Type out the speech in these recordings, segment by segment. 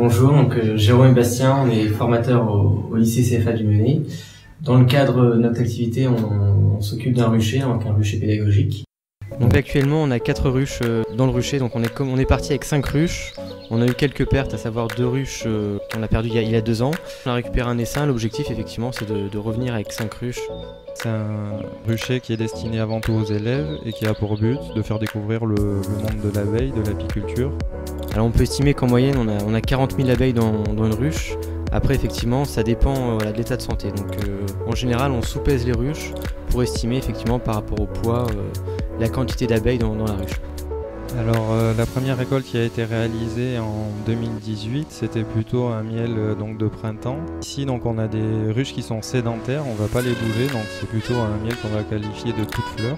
bonjour, donc euh, Jérôme et Bastien, on est formateurs au, lycée CFA du Menet. Dans le cadre de notre activité, on, s'occupe d'un rucher, donc un rucher pédagogique. Donc actuellement, on a quatre ruches euh, dans le rucher, donc on est, on est parti avec cinq ruches. On a eu quelques pertes, à savoir deux ruches euh, qu'on a perdues il y a, deux ans. On a récupéré un essaim. L'objectif, effectivement, c'est de, revenir avec cinq ruches. C'est un rucher qui est destiné avant tout aux élèves et qui a pour but de faire découvrir le, monde de l'abeille, de l'apiculture. Alors on peut estimer qu'en moyenne, on a, on a 40 000 abeilles dans, une ruche. Après, effectivement, ça dépend euh, de l'état de santé. Donc, euh, en général, on sous-pèse les ruches pour estimer effectivement par rapport au poids la quantité d'abeilles dans la ruche. Alors euh, la première récolte qui a été réalisée en 2018, c'était plutôt un miel euh, donc de printemps. Ici donc on a des ruches qui sont sédentaires, on va pas les bouger, donc c'est plutôt un miel qu'on va qualifier de toute fleur.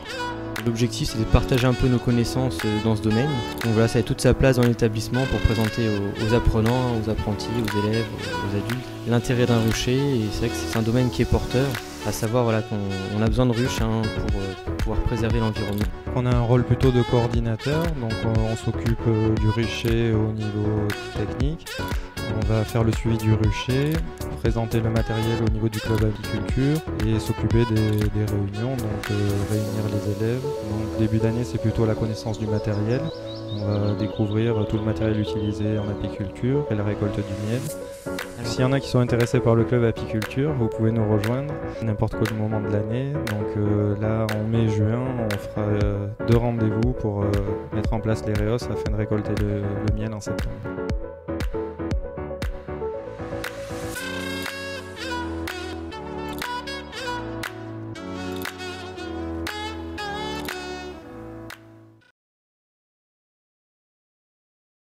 L'objectif c'est de partager un peu nos connaissances euh, dans ce domaine. Donc voilà, ça a toute sa place dans l'établissement pour présenter aux, apprenants, aux apprentis, aux élèves, aux adultes l'intérêt d'un rucher. Et c'est vrai que c'est un domaine qui est porteur, à savoir qu'on a besoin de ruches hein, pour pouvoir préserver l'environnement. On a un rôle plutôt de coordinateur, donc on, s'occupe euh, du rucher au niveau technique. On va faire le suivi du rucher, présenter le matériel au niveau du club aviculture et s'occuper des, réunions, donc euh, réunir les élèves. Donc début d'année c'est plutôt la connaissance du matériel. On va découvrir tout le matériel utilisé en apiculture et la récolte du miel. S'il y en a qui sont intéressés par le club apiculture, vous pouvez nous rejoindre n'importe quel moment de l'année. Donc euh, là, en mai-juin, on fera euh, deux rendez-vous pour euh, mettre en place les réos afin de récolter le miel en septembre.